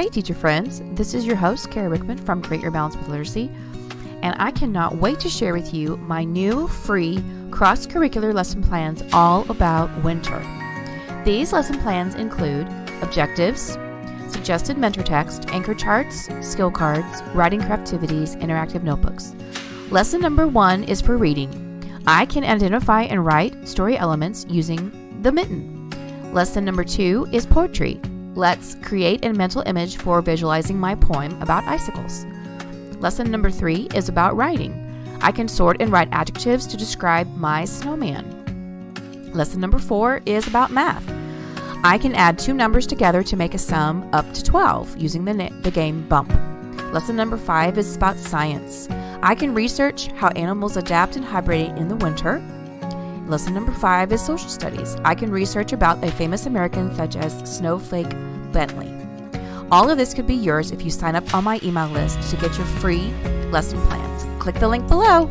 Hey, teacher friends. This is your host, Kara Rickman from Create Your Balance with Literacy, and I cannot wait to share with you my new free cross curricular lesson plans all about winter. These lesson plans include objectives, suggested mentor text, anchor charts, skill cards, writing activities, interactive notebooks. Lesson number one is for reading. I can identify and write story elements using the mitten. Lesson number two is poetry. Let's create a mental image for visualizing my poem about icicles. Lesson number three is about writing. I can sort and write adjectives to describe my snowman. Lesson number four is about math. I can add two numbers together to make a sum up to 12 using the, the game Bump. Lesson number five is about science. I can research how animals adapt and hibernate in the winter. Lesson number five is social studies. I can research about a famous American such as Snowflake Bentley. All of this could be yours if you sign up on my email list to get your free lesson plans. Click the link below.